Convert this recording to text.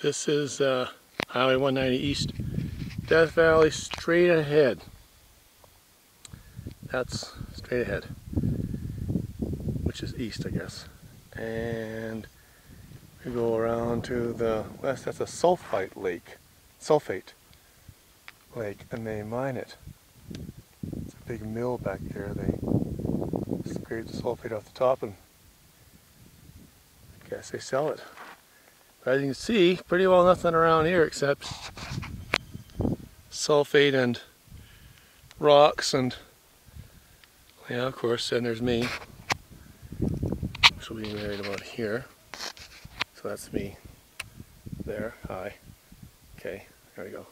This is uh, Highway 190 East, Death Valley straight ahead. That's straight ahead, which is east, I guess. And we go around to the west, that's a sulfite lake, sulfate lake, and they mine it. It's a big mill back there. They scrape the sulfate off the top and I guess they sell it. As you can see, pretty well nothing around here except sulfate and rocks and yeah, of course, and there's me. Will be married about here. So that's me there. Hi. Okay, there we go.